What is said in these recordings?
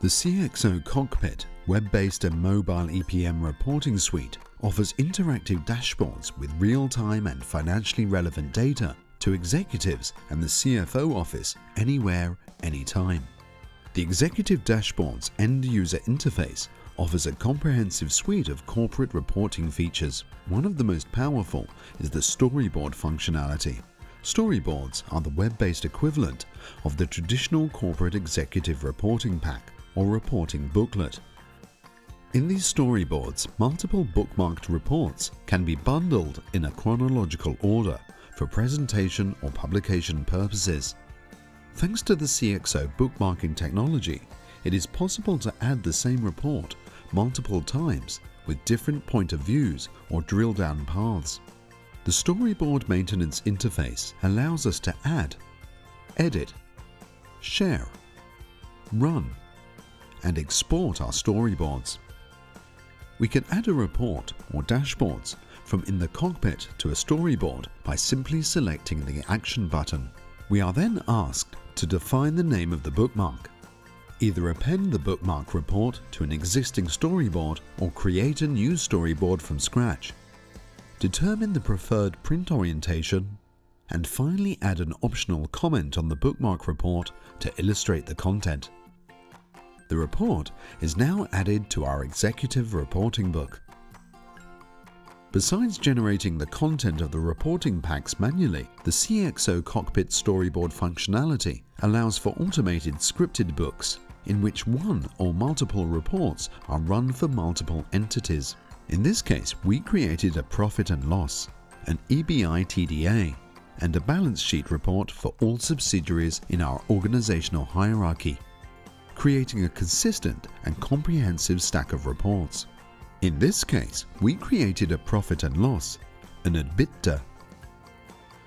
The CXO Cockpit web-based and mobile EPM reporting suite offers interactive dashboards with real-time and financially relevant data to executives and the CFO office anywhere, anytime. The Executive Dashboard's end-user interface offers a comprehensive suite of corporate reporting features. One of the most powerful is the storyboard functionality. Storyboards are the web-based equivalent of the traditional corporate executive reporting pack or reporting booklet. In these storyboards, multiple bookmarked reports can be bundled in a chronological order for presentation or publication purposes. Thanks to the CXO bookmarking technology, it is possible to add the same report multiple times with different point of views or drill down paths. The storyboard maintenance interface allows us to add, edit, share, run, and export our storyboards. We can add a report or dashboards from in the cockpit to a storyboard by simply selecting the Action button. We are then asked to define the name of the bookmark. Either append the bookmark report to an existing storyboard or create a new storyboard from scratch. Determine the preferred print orientation and finally add an optional comment on the bookmark report to illustrate the content. The report is now added to our executive reporting book. Besides generating the content of the reporting packs manually, the CXO Cockpit Storyboard functionality allows for automated scripted books in which one or multiple reports are run for multiple entities. In this case, we created a profit and loss, an EBITDA, and a balance sheet report for all subsidiaries in our organizational hierarchy creating a consistent and comprehensive stack of reports. In this case, we created a profit and loss, an EBITDA.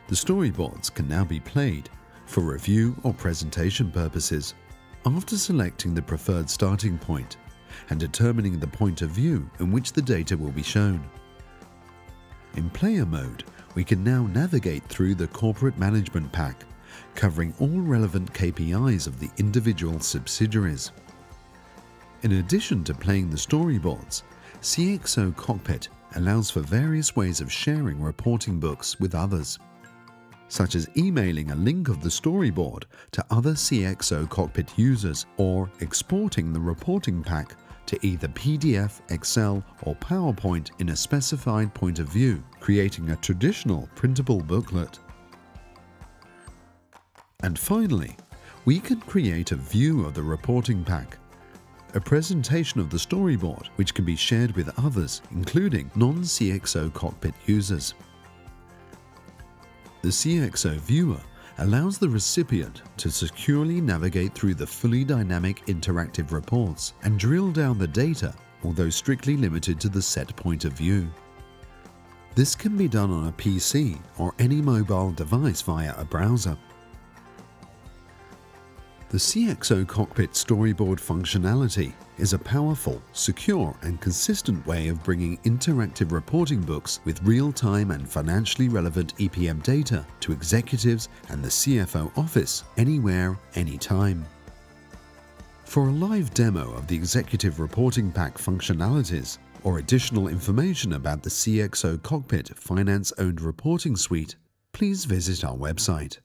The storyboards can now be played for review or presentation purposes. After selecting the preferred starting point and determining the point of view in which the data will be shown. In player mode, we can now navigate through the corporate management pack covering all relevant KPIs of the individual subsidiaries. In addition to playing the storyboards, CXO Cockpit allows for various ways of sharing reporting books with others, such as emailing a link of the storyboard to other CXO Cockpit users or exporting the reporting pack to either PDF, Excel, or PowerPoint in a specified point of view, creating a traditional printable booklet. And finally, we can create a view of the reporting pack, a presentation of the storyboard which can be shared with others, including non-CXO cockpit users. The CXO viewer allows the recipient to securely navigate through the fully dynamic interactive reports and drill down the data, although strictly limited to the set point of view. This can be done on a PC or any mobile device via a browser. The CXO Cockpit Storyboard functionality is a powerful, secure and consistent way of bringing interactive reporting books with real-time and financially relevant EPM data to executives and the CFO office anywhere, anytime. For a live demo of the Executive Reporting Pack functionalities or additional information about the CXO Cockpit Finance-Owned Reporting Suite, please visit our website.